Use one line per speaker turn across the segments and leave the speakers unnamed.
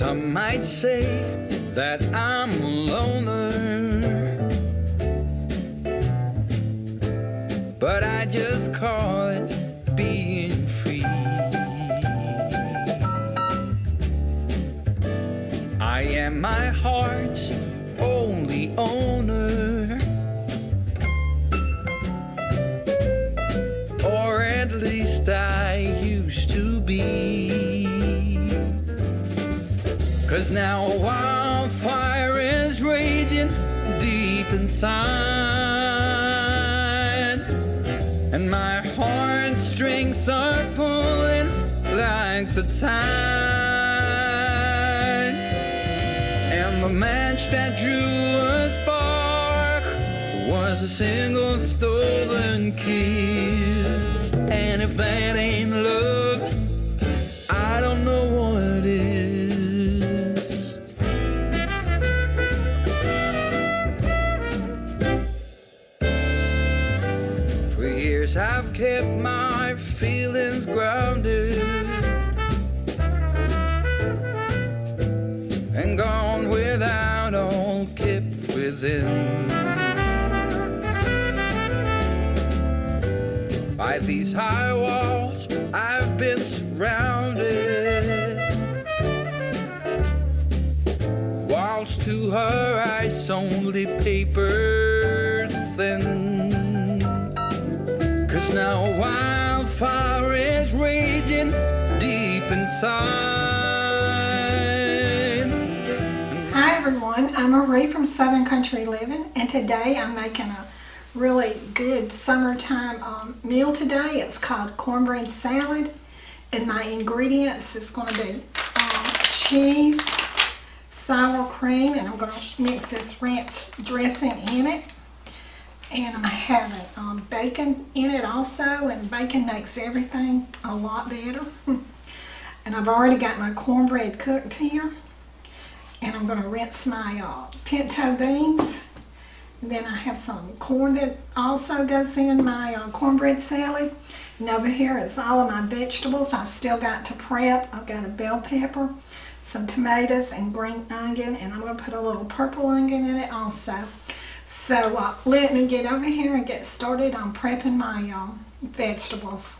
Some might say that I'm a loner. But I just call it being free. I am my heart's now a wildfire is raging deep inside. And my heartstrings are pulling like the tide. And the match that drew a spark was a single stolen kiss. Within. By these high walls I've been surrounded. Walls to her eyes only paper thin. Cause now wildfire is raging deep inside.
Everyone, I'm Marie from Southern Country Living and today I'm making a really good summertime um, meal today. It's called cornbread salad and my ingredients is going to be um, cheese, sour cream and I'm going to mix this ranch dressing in it. And I'm having um, bacon in it also and bacon makes everything a lot better. And I've already got my cornbread cooked here and I'm going to rinse my uh, pinto beans. And then I have some corn that also goes in my uh, cornbread salad. And over here is all of my vegetables I still got to prep. I've got a bell pepper, some tomatoes, and green onion. And I'm going to put a little purple onion in it also. So uh, let me get over here and get started on prepping my uh, vegetables.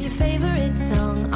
Your favorite song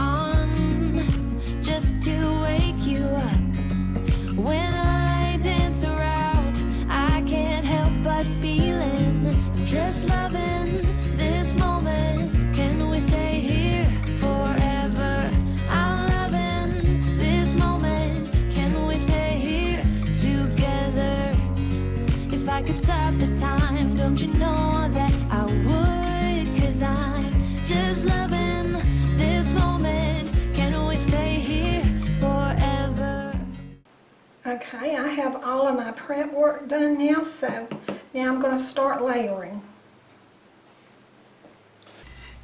Okay, I have all of my prep work done now, so now I'm going to start layering.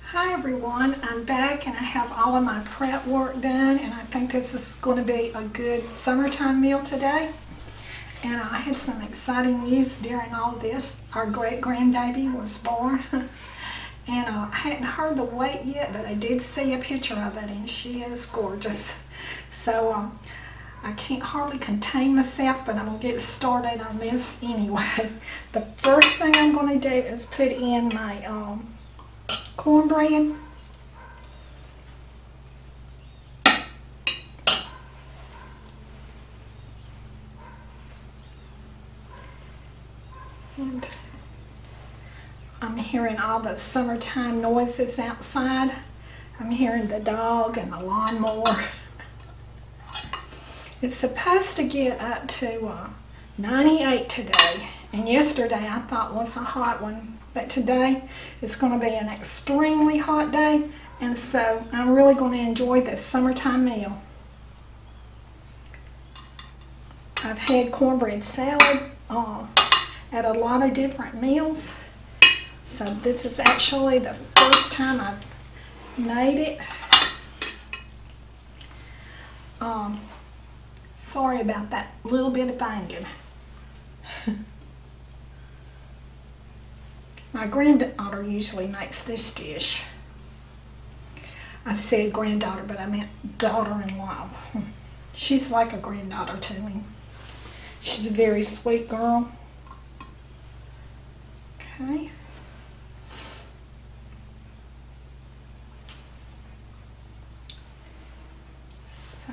Hi everyone, I'm back and I have all of my prep work done and I think this is going to be a good summertime meal today. And I had some exciting news during all this. Our great grandbaby was born. and uh, I hadn't heard the weight yet, but I did see a picture of it, and she is gorgeous. So um, I can't hardly contain myself, but I'm going to get started on this anyway. The first thing I'm going to do is put in my um, cornbread. And I'm hearing all the summertime noises outside. I'm hearing the dog and the lawnmower. It's supposed to get up to uh, 98 today. And yesterday I thought was a hot one. But today it's going to be an extremely hot day. And so I'm really going to enjoy this summertime meal. I've had cornbread salad. Uh, at a lot of different meals. So this is actually the first time I've made it. Um, sorry about that little bit of banging. My granddaughter usually makes this dish. I said granddaughter, but I meant daughter-in-law. She's like a granddaughter to me. She's a very sweet girl. Okay. So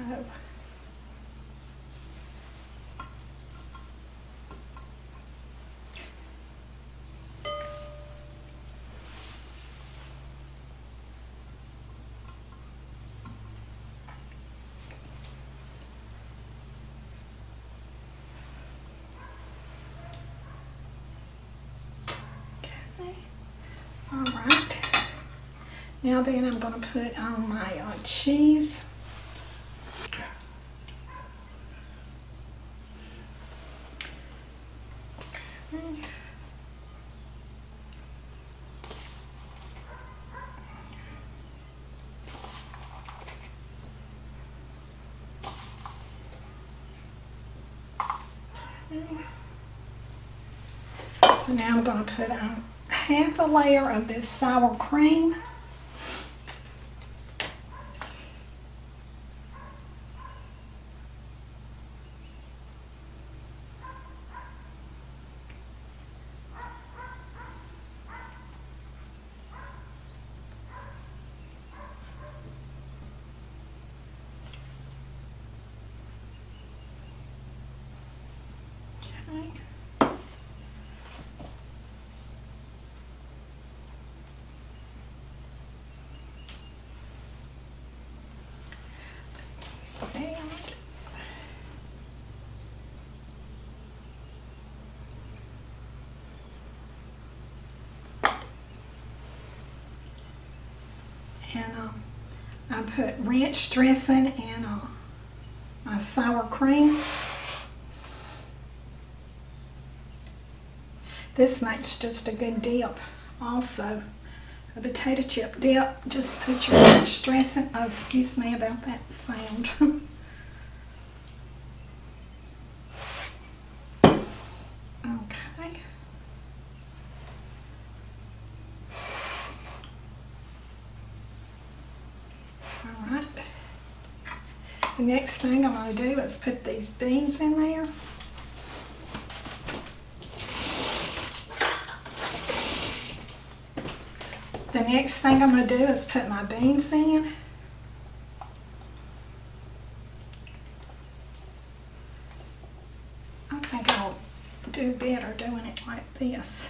All right. Now then I'm going to put on my uh, cheese. So now I'm going to put on half a layer of this sour cream. Okay. Salad. And um, I put ranch dressing and uh, my sour cream. This makes just a good dip also. A potato chip dip, just put your ranch dressing, oh excuse me about that sound. okay. Alright. The next thing I'm going to do is put these beans in there. The next thing I'm going to do is put my beans in. I think I'll do better doing it like this.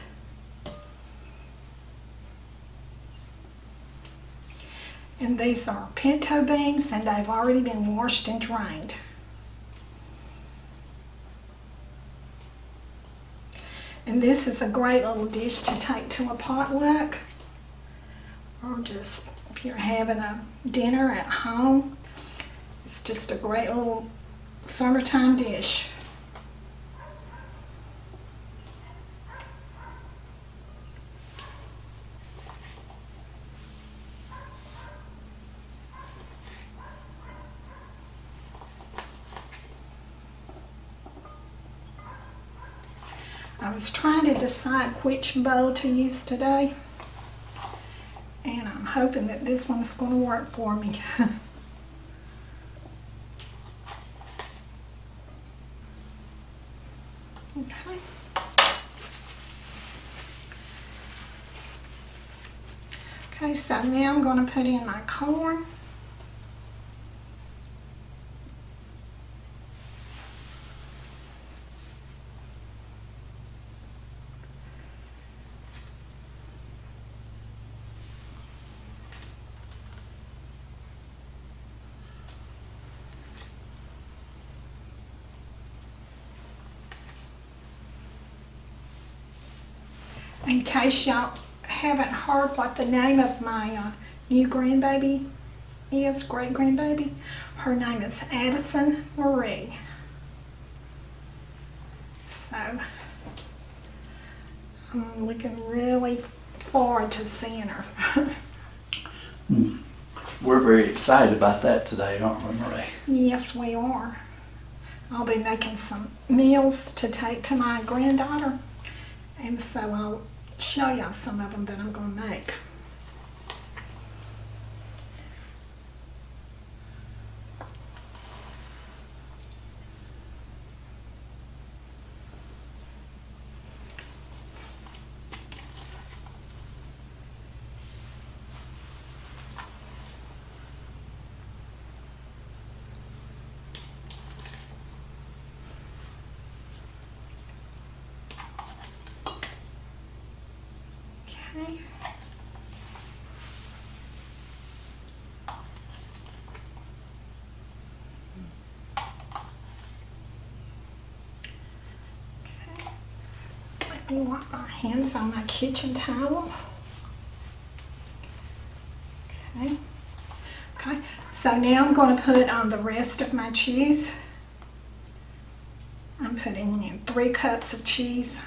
And these are pinto beans and they've already been washed and drained. And this is a great little dish to take to a potluck or just if you're having a dinner at home. It's just a great little summertime dish. I was trying to decide which bowl to use today. And I'm hoping that this one's going to work for me. okay. Okay, so now I'm going to put in my corn. Case y'all haven't heard what the name of my uh, new grandbaby is, great grandbaby, her name is Addison Marie. So I'm looking really forward to seeing her.
We're very excited about that today, aren't we, Marie?
yes, we are. I'll be making some meals to take to my granddaughter, and so I'll show y'all some of them that I'm going to make. Okay. Let me wipe my hands on my kitchen towel. Okay. Okay. So now I'm going to put on the rest of my cheese. I'm putting in three cups of cheese.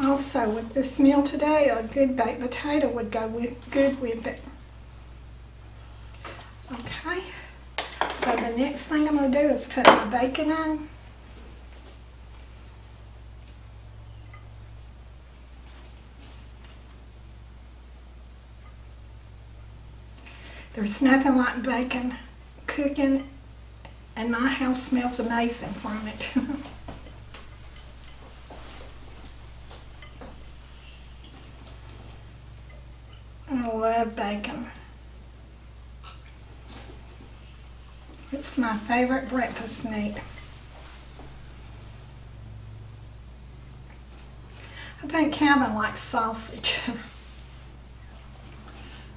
Also, with this meal today, a good baked potato would go with good with it. Okay, so the next thing I'm going to do is put my bacon on. There's nothing like bacon cooking, and my house smells amazing from it. I love bacon. It's my favorite breakfast meat. I think Calvin likes sausage.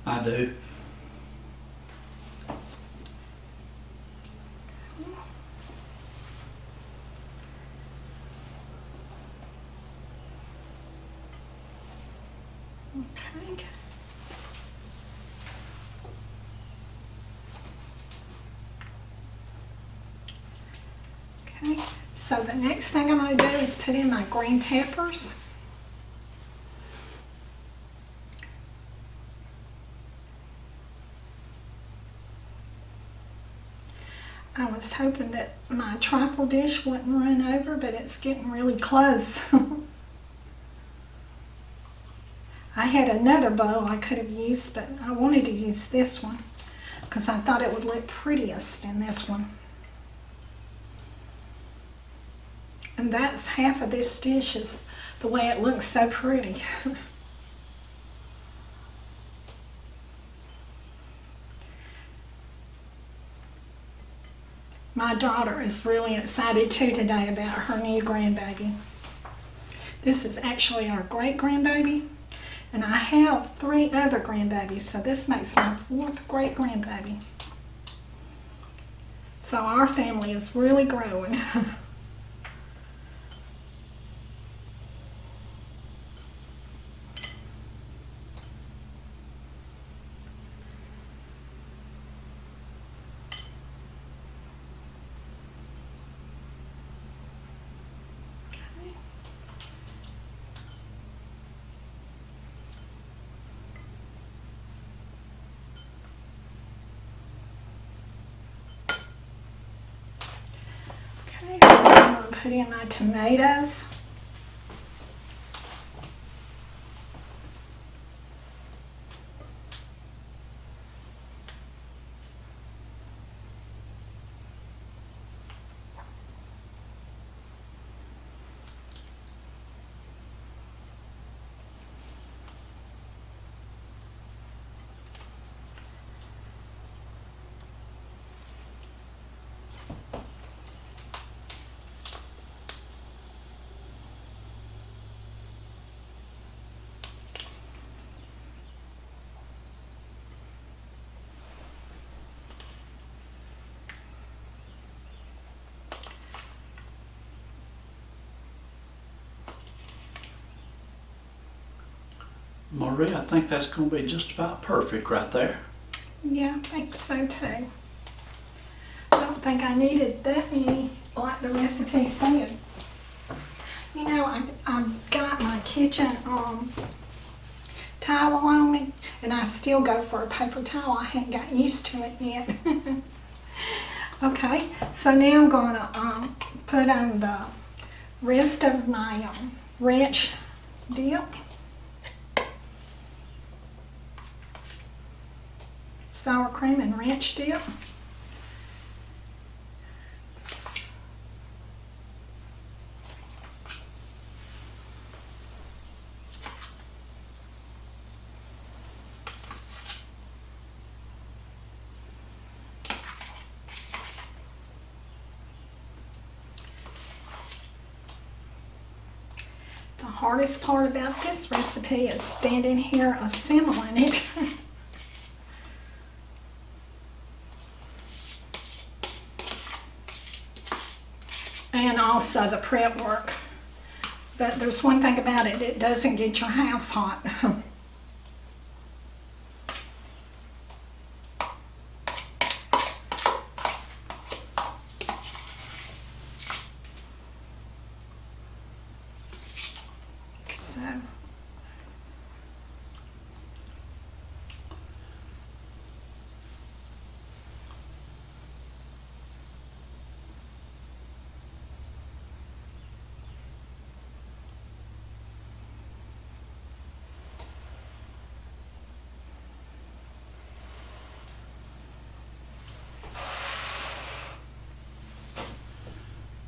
I do.
Okay. Okay, so the next thing I'm going to do is put in my green peppers. I was hoping that my trifle dish wouldn't run over, but it's getting really close. I had another bowl I could have used, but I wanted to use this one because I thought it would look prettiest in this one. And that's half of this dish is the way it looks so pretty. My daughter is really excited too today about her new grandbaby. This is actually our great grandbaby, And I have three other grandbabies, so this makes my fourth great grandbaby. So our family is really growing. Okay, so I'm to put in my tomatoes.
Marie, I think that's going to be just about perfect right there.
Yeah, I think so too. I don't think I needed that many like the recipe said. You know, I, I've got my kitchen um, towel on me and I still go for a paper towel. I haven't got used to it yet. okay, so now I'm going to um, put on the rest of my um, ranch dip. Sour cream and ranch dip. The hardest part about this recipe is standing here assembling it. and also the prep work. But there's one thing about it, it doesn't get your house hot. so,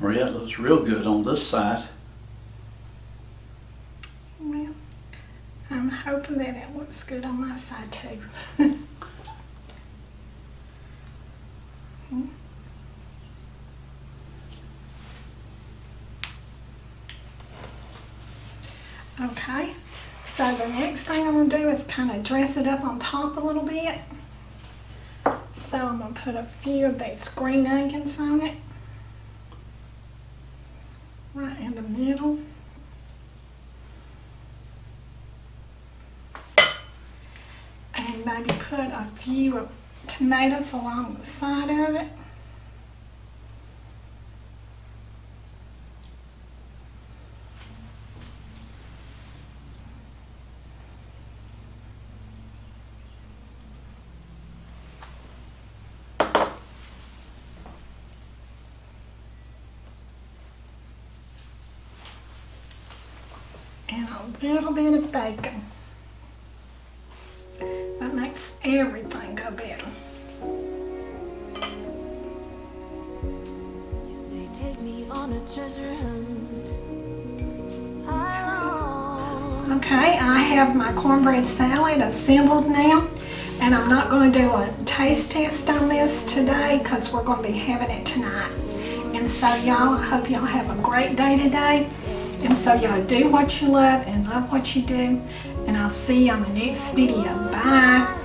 Marie, it looks real good on this side.
well, I'm hoping that it looks good on my side too. Okay, so the next thing I'm gonna do is kind of dress it up on top a little bit. So I'm gonna put a few of these green onions on it. Right in the middle. Maybe put a few tomatoes along the side of it. and a little bit of bacon. Okay, I have my cornbread salad assembled now, and I'm not going to do a taste test on this today because we're going to be having it tonight. And so, y'all, I hope y'all have a great day today. And so, y'all do what you love and love what you do.
And I'll see you on the next video. Bye.